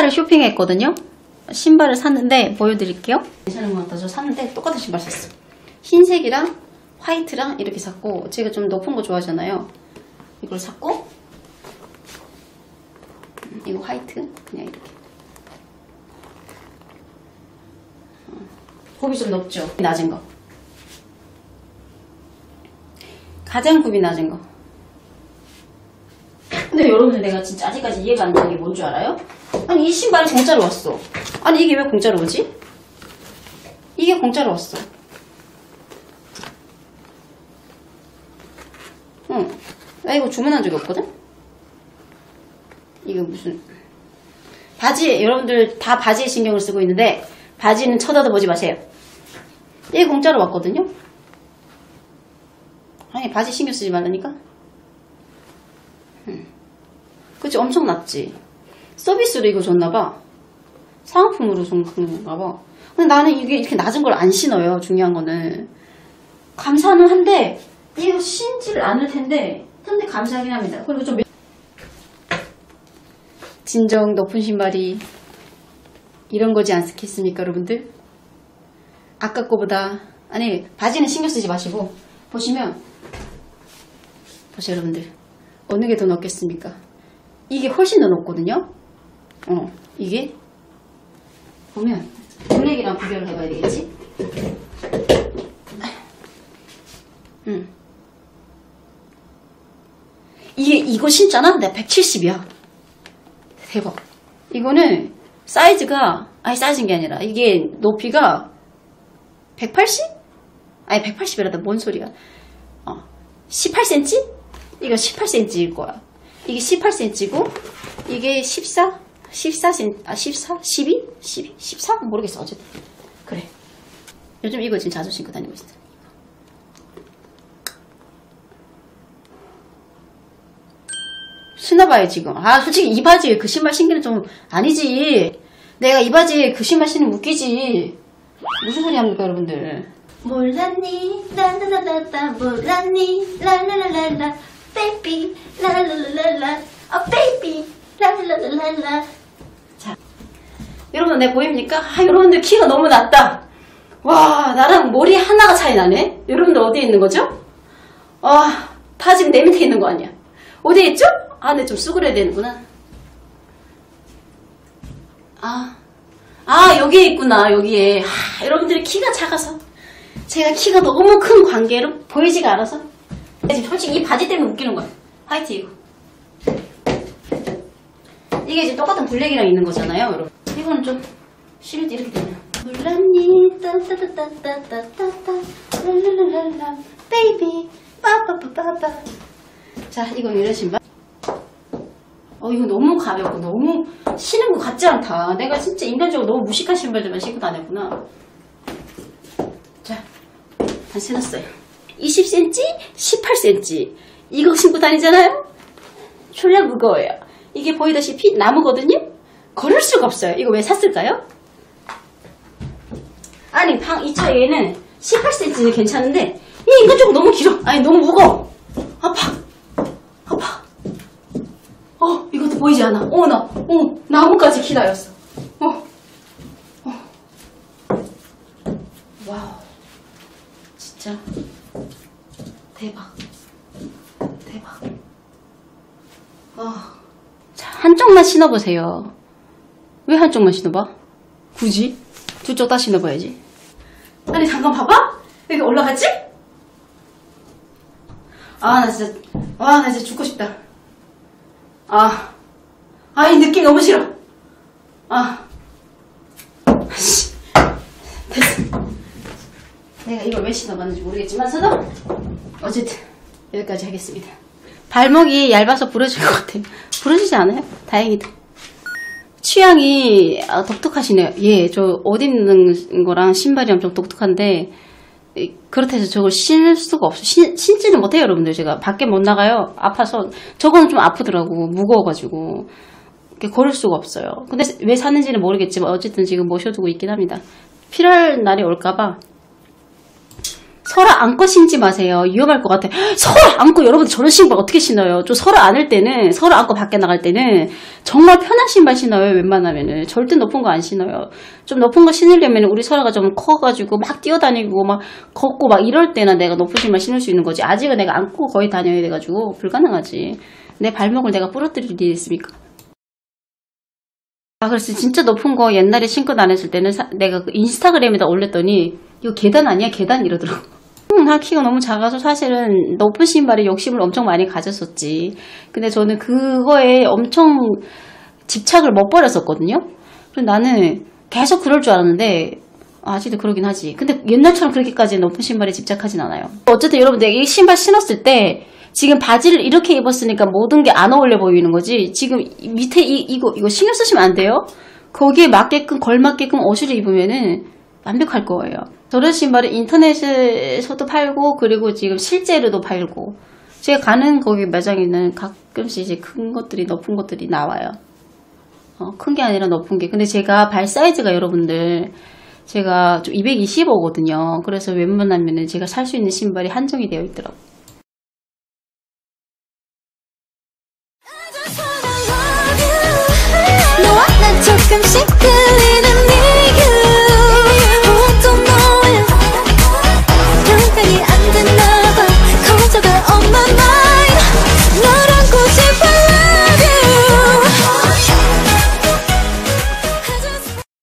신발을 쇼핑했거든요. 신발을 샀는데 보여드릴게요. 괜찮은 것 같아서 저 샀는데 똑같은 신발 샀어. 흰색이랑 화이트랑 이렇게 샀고 제가 좀 높은 거 좋아하잖아요. 이걸 샀고 음, 이거 화이트 그냥 이렇게 어, 굽이 좀 높죠? 낮은 거 가장 굽이 낮은 거 근데 여러분들 내가 진짜 아직까지 이해가 안 되는 게 뭔 줄 알아요? 아니 이 신발이 공짜로 왔어 아니 이게 왜 공짜로 오지? 이게 공짜로 왔어 응. 나 이거 주문한 적이 없거든? 이거 무슨 바지 여러분들 다 바지에 신경을 쓰고 있는데 바지는 쳐다도 보지 마세요. 이게 공짜로 왔거든요. 아니 바지 신경 쓰지 말라니까. 응. 그치 엄청 낮지. 서비스로 이거 줬나봐. 상품으로 준 건가봐. 근데 나는 이게 이렇게 낮은 걸 안 신어요. 중요한 거는 감사는 한데 이거 신지를 않을 텐데 근데 감사하긴 합니다. 그리고 좀 진정 높은 신발이 이런 거지 않겠습니까, 여러분들? 아까 거보다 아니 바지는 신경 쓰지 마시고 보시면 보세요, 여러분들 어느 게 더 높겠습니까? 이게 훨씬 더 높거든요. 어, 이게 보면 블랙이랑 비교를 해봐야 되겠지? 응. 이게 이거 신잖아? 내가 170이야. 대박. 이거는 사이즈가 아니 사이즈인 게 아니라 이게 높이가 180? 아니 180이라다 뭔 소리야? 어, 18cm? 이거 18cm일 거야. 이게 18cm고 이게 14? 14cm? 아 14? 12? 12? 14? 모르겠어 어쨌든 그래. 요즘 이거 지금 자주 신고 다니고 있어. 신어봐요 지금 아 솔직히 이 바지에 그 신발 신기는 좀 아니지 내가 이 바지에 그 신발 신으면 웃기지 무슨 소리 합니까 여러분들 몰랐니 라라라라라 몰랐니 라라라라라 baby 라라라라라 아 baby 라라라라라 여러분 내 보입니까? 아 여러분들 키가 너무 낮다. 와 나랑 머리 하나가 차이 나네? 여러분들 어디에 있는 거죠? 아다 지금 내 밑에 있는 거 아니야. 어디에 있죠? 아 근데 좀 수그려야 되는구나. 아, 아 여기에 있구나 여기에. 아, 여러분들이 키가 작아서. 제가 키가 너무 큰 관계로 보이지가 않아서. 지금 솔직히 이 바지 때문에 웃기는 거야. 화이트 이거. 이게 지금 똑같은 블랙이랑 있는 거잖아요 여러분 이거는 좀때 이렇게 되면 몰랐니 따따따따따따따. 라라라라라. 베이비 빠빠빠빠빠. 자 이거 이런 신발. 어 이거 너무 가볍고 너무 신은 것 같지 않다. 내가 진짜 인간적으로 너무 무식한 신발들만 신고 다녔구나. 자다 신었어요. 20cm 18cm 이거 신고 다니잖아요? 졸라 무거워요. 이게 보이다시피 나무거든요 걸을 수가 없어요. 이거 왜 샀을까요? 아니 방이 차에는 18cm는 괜찮은데 이 인간적으로 너무 길어. 아니 너무 무거워. 아파. 아파. 어 이것도 보이지 않아. 어나 어, 나무까지 기다렸어. 어, 어. 와우. 진짜 대박. 대박. 아. 자, 한쪽만 신어보세요 왜 한쪽만 신어봐 굳이 두 쪽 다 신어봐야지 아니 잠깐 봐봐 여기 올라갔지? 아 나 진짜 와 나 진짜 죽고 싶다 아, 아, 이 느낌 너무 싫어. 아, 씨, 됐어. 내가 이걸 왜 신어봤는지 모르겠지만 서도, 어쨌든, 여기까지 하겠습니다. 발목이 얇아서 부러질 것 같아요. 부러지지 않아요? 다행이다. 취향이 아, 독특하시네요. 예, 저 옷 입는 거랑 신발이 엄청 독특한데, 이, 그렇다 해서 저걸 신을 수가 없어요. 신, 신지는 못해요, 여러분들. 제가 밖에 못 나가요. 아파서. 저거는 좀 아프더라고. 무거워가지고. 이렇게 걸을 수가 없어요. 근데 왜 사는지는 모르겠지만, 어쨌든 지금 모셔두고 있긴 합니다. 필요할 날이 올까봐 설아 안고 신지 마세요. 위험할 것 같아. 설아 안고 여러분들 저런 신발 어떻게 신어요? 좀 설아 안을 때는 설아 안고 밖에 나갈 때는 정말 편한 신발 신어요. 웬만하면은 절대 높은 거 안 신어요. 좀 높은 거 신으려면 우리 설아가 좀 커가지고 막 뛰어다니고 막 걷고 막 이럴 때나 내가 높은 신발 신을 수 있는 거지. 아직은 내가 안고 거의 다녀야 돼가지고 불가능하지. 내 발목을 내가 부러뜨릴 일이 있습니까? 아, 그래서 진짜 높은 거 옛날에 신고 다녔을 때는 사- 내가 그 인스타그램에다 올렸더니 이거 계단 아니야? 계단 이러더라고. 음, 나 키가 너무 작아서 사실은 높은 신발에 욕심을 엄청 많이 가졌었지. 근데 저는 그거에 엄청 집착을 못 버렸었거든요. 그래서 나는 계속 그럴 줄 알았는데 아직도 그러긴 하지. 근데 옛날처럼 그렇게까지 높은 신발에 집착하진 않아요. 어쨌든 여러분 내가 이 신발 신었을 때 지금 바지를 이렇게 입었으니까 모든 게 안 어울려 보이는 거지. 지금 이 밑에 이, 이거 이거 신경 쓰시면 안 돼요. 거기에 맞게끔 걸맞게끔 옷을 입으면은 완벽할 거예요. 신발은 인터넷에서도 팔고 그리고 지금 실제로도 팔고 제가 가는 거기 매장에는 가끔씩 이제 큰 것들이 높은 것들이 나와요. 어, 큰 게 아니라 높은 게. 근데 제가 발 사이즈가 여러분들 제가 좀 225거든요. 그래서 웬만하면은 제가 살 수 있는 신발이 한정이 되어 있더라고. 요